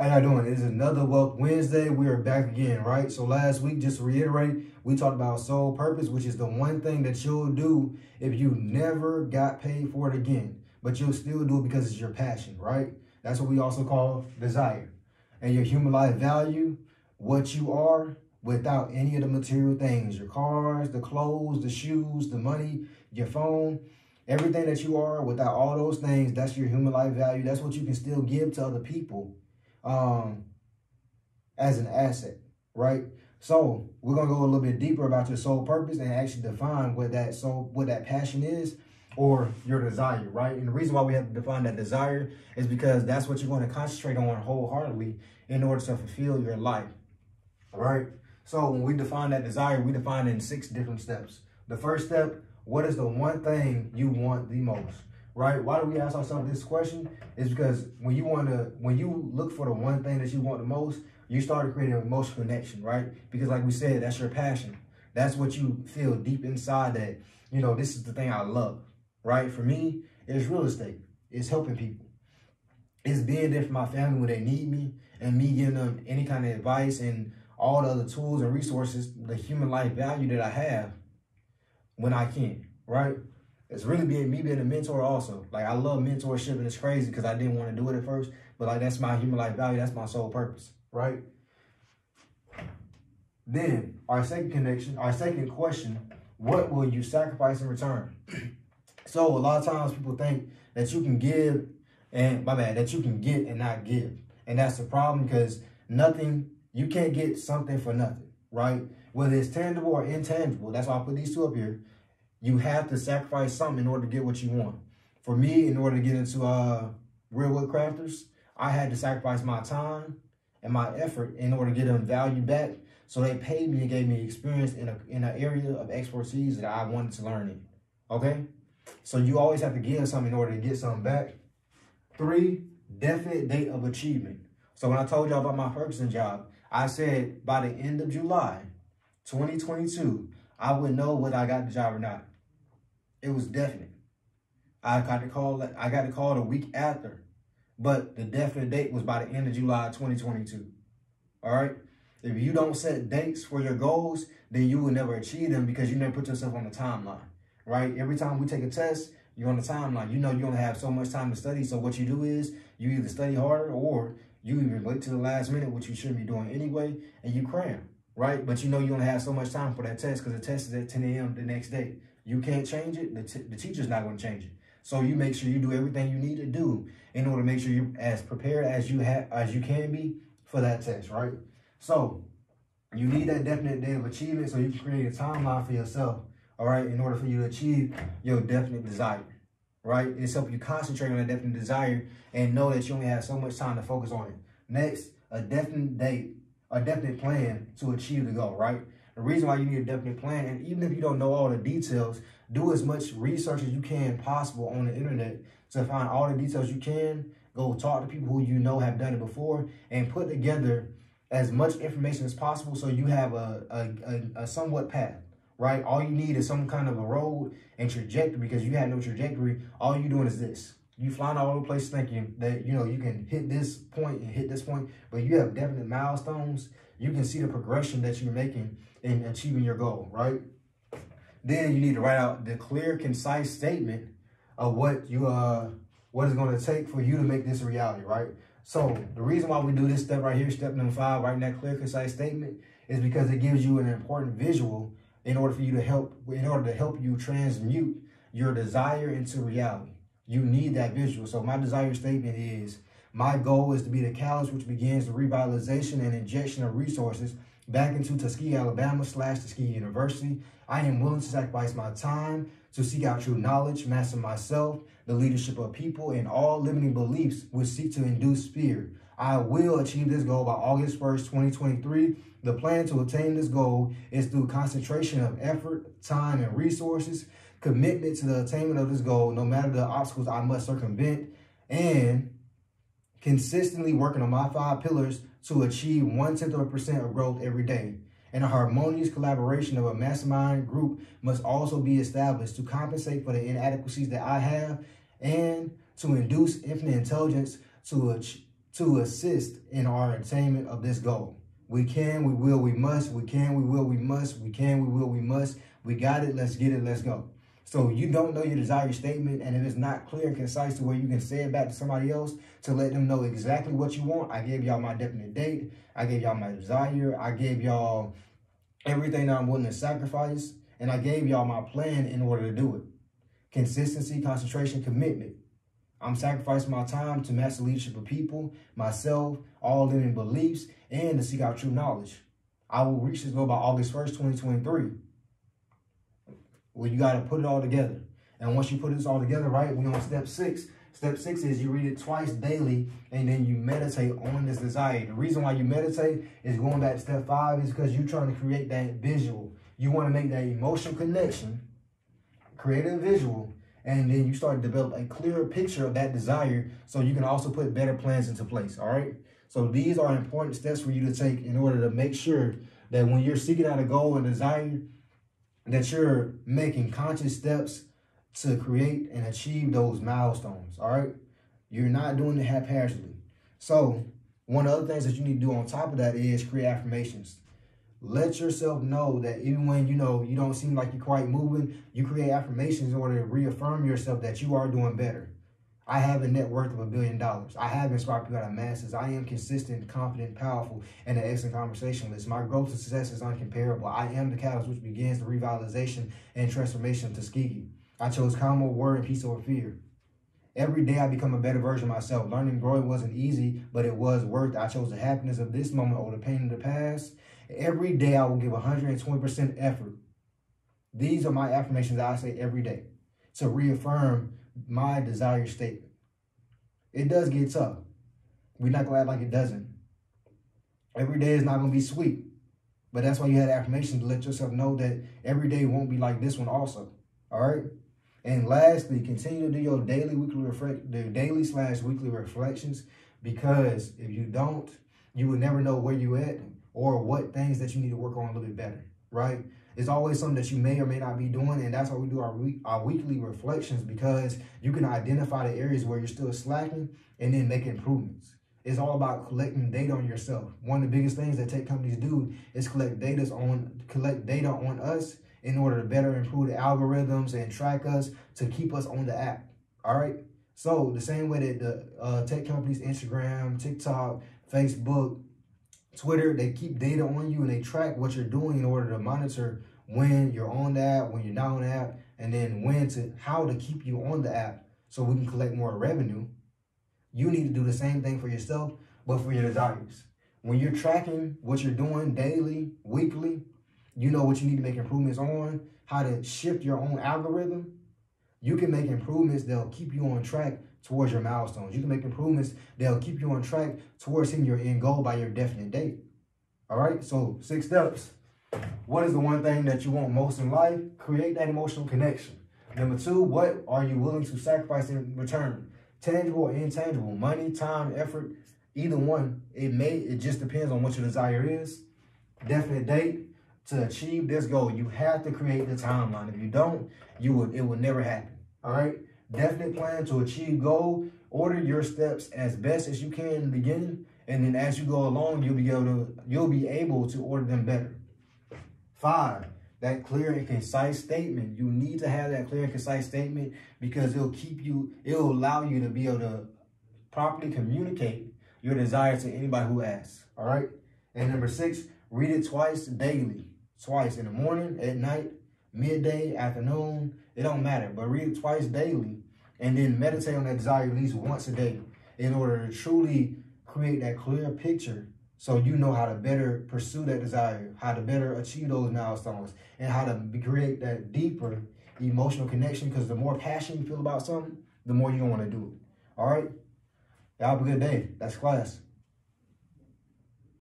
How y'all doing? It is another Wealth Wednesday. We are back again, right? So last week, just to reiterate, we talked about soul purpose, which is the one thing that you'll do if you never got paid for it again, but you'll still do it because it's your passion, right? That's what we also call desire. And your human life value, what you are without any of the material things, your cars, the clothes, the shoes, the money, your phone, everything that you are without all those things, that's your human life value. That's what you can still give to other people um, as an asset, right? So we're gonna go a little bit deeper about your soul purpose and actually define what that soul, what that passion is, or your desire, right? And the reason why we have to define that desire is because that's what you're going to concentrate on wholeheartedly in order to fulfill your life, right? So when we define that desire, we define it in six different steps. The first step, what is the one thing you want the most? Right? Why do we ask ourselves this question? Is because when you want to, when you look for the one thing that you want the most, you start creating an emotional connection, right? Because like we said, that's your passion. That's what you feel deep inside that, you know, this is the thing I love, right? For me, it's real estate. It's helping people. It's being there for my family when they need me and me giving them any kind of advice and all the other tools and resources, the human life value that I have when I can, right? It's really being me being a mentor also. Like I love mentorship and it's crazy because I didn't want to do it at first, but like that's my human life value. That's my sole purpose, right? Then our second connection, our second question, what will you sacrifice in return? so a lot of times people think that you can give and my bad, that you can get and not give. And that's the problem because nothing, you can't get something for nothing, right? Whether it's tangible or intangible. That's why I put these two up here you have to sacrifice something in order to get what you want. For me, in order to get into uh, Real Wood Crafters, I had to sacrifice my time and my effort in order to get them value back. So they paid me and gave me experience in, a, in an area of expertise that I wanted to learn in. Okay? So you always have to give something in order to get something back. Three, definite date of achievement. So when I told y'all about my Ferguson job, I said by the end of July 2022, I wouldn't know whether I got the job or not. It was definite. I got the call. I got the call a week after, but the definite date was by the end of July 2022. All right. If you don't set dates for your goals, then you will never achieve them because you never put yourself on the timeline. Right. Every time we take a test, you're on the timeline. You know you only have so much time to study. So what you do is you either study harder or you even wait to the last minute, which you shouldn't be doing anyway, and you cram. Right. But you know you only have so much time for that test because the test is at 10 a.m. the next day. You can't change it. The, the teacher's not going to change it. So you make sure you do everything you need to do in order to make sure you're as prepared as you have as you can be for that test, right? So you need that definite day of achievement so you can create a timeline for yourself, all right, in order for you to achieve your definite desire, right? It's help you concentrate on that definite desire and know that you only have so much time to focus on it. Next, a definite date, a definite plan to achieve the goal, right? The reason why you need a definite plan, and even if you don't know all the details, do as much research as you can possible on the internet to find all the details you can. Go talk to people who you know have done it before and put together as much information as possible so you have a, a, a, a somewhat path, right? All you need is some kind of a road and trajectory because you have no trajectory. All you're doing is this. You flying all over the place thinking that, you know, you can hit this point and hit this point, but you have definite milestones. You can see the progression that you're making in achieving your goal, right? Then you need to write out the clear, concise statement of what you uh what is going to take for you to make this a reality, right? So the reason why we do this step right here, step number five, writing that clear, concise statement, is because it gives you an important visual in order for you to help, in order to help you transmute your desire into reality. You need that visual. So my desire statement is, my goal is to be the catalyst which begins the revitalization and injection of resources back into Tuskegee, Alabama slash Tuskegee University. I am willing to sacrifice my time to seek out true knowledge, master myself, the leadership of people, and all limiting beliefs which seek to induce fear. I will achieve this goal by August 1st, 2023. The plan to attain this goal is through concentration of effort, time, and resources, commitment to the attainment of this goal, no matter the obstacles I must circumvent, and consistently working on my five pillars to achieve one tenth of a percent of growth every day. And a harmonious collaboration of a mastermind group must also be established to compensate for the inadequacies that I have and to induce infinite intelligence to to assist in our attainment of this goal. We can, we will, we must. We can, we will, we must. We can, we will, we must. We got it. Let's get it. Let's go. So you don't know your desire statement, and if it's not clear and concise to where you can say it back to somebody else to let them know exactly what you want, I gave y'all my definite date. I gave y'all my desire. I gave y'all everything that I'm willing to sacrifice, and I gave y'all my plan in order to do it. Consistency, concentration, commitment. I'm sacrificing my time to master leadership of people, myself, all living beliefs, and to seek out true knowledge. I will reach this goal by August 1st, 2023. Well, you got to put it all together. And once you put this all together, right, we on step six. Step six is you read it twice daily and then you meditate on this desire. The reason why you meditate is going back to step five is because you're trying to create that visual. You want to make that emotional connection, create a visual, and then you start to develop a clearer picture of that desire so you can also put better plans into place. All right. So these are important steps for you to take in order to make sure that when you're seeking out a goal and desire, that you're making conscious steps to create and achieve those milestones. All right. You're not doing it haphazardly. So one of the other things that you need to do on top of that is create affirmations. Let yourself know that even when you know you don't seem like you're quite moving, you create affirmations in order to reaffirm yourself that you are doing better. I have a net worth of a billion dollars. I have inspired people out of masses. I am consistent, confident, powerful, and an excellent conversationalist. My growth and success is uncomparable. I am the catalyst which begins the revitalization and transformation of Tuskegee. I chose calm word and peace over fear. Every day I become a better version of myself. Learning growing wasn't easy, but it was worth it. I chose the happiness of this moment over the pain of the past. Every day I will give 120% effort. These are my affirmations I say every day to reaffirm my desire statement. It does get tough. We're not gonna act like it doesn't. Every day is not to be sweet. But that's why you had affirmation to let yourself know that every day won't be like this one also. All right? And lastly, continue to do your daily, weekly reflect, the daily slash weekly reflections because if you don't, you will never know where you at or what things that you need to work on a little bit better, right? It's always something that you may or may not be doing, and that's why we do our week, our weekly reflections because you can identify the areas where you're still slacking and then make improvements. It's all about collecting data on yourself. One of the biggest things that tech companies do is collect data on collect data on us in order to better improve the algorithms and track us to keep us on the app. All right. So the same way that the uh, tech companies, Instagram, TikTok, Facebook, Twitter, they keep data on you and they track what you're doing in order to monitor when you're on the app, when you're not on the app, and then when to how to keep you on the app so we can collect more revenue. You need to do the same thing for yourself, but for your desires. When you're tracking what you're doing daily, weekly, you know what you need to make improvements on, how to shift your own algorithm. You can make improvements that'll keep you on track towards your milestones. You can make improvements that'll keep you on track towards hitting your end goal by your definite date. All right, so six steps. What is the one thing that you want most in life? Create that emotional connection. Number two, what are you willing to sacrifice in return? Tangible or intangible, money, time, effort, either one. It may, it just depends on what your desire is. Definite date. To achieve this goal, you have to create the timeline. If you don't, you will it will never happen. All right definite plan to achieve goal. Order your steps as best as you can in the beginning, and then as you go along, you'll be able to you'll be able to order them better. Five, that clear and concise statement. You need to have that clear and concise statement because it'll keep you, it'll allow you to be able to properly communicate your desire to anybody who asks. All right. And number six, read it twice daily. Twice in the morning, at night, midday, afternoon, it don't matter. But read it twice daily and then meditate on that desire at least once a day in order to truly create that clear picture so you know how to better pursue that desire, how to better achieve those milestones, and how to create that deeper emotional connection because the more passion you feel about something, the more you're want to do it. All right? Y'all have a good day. That's class.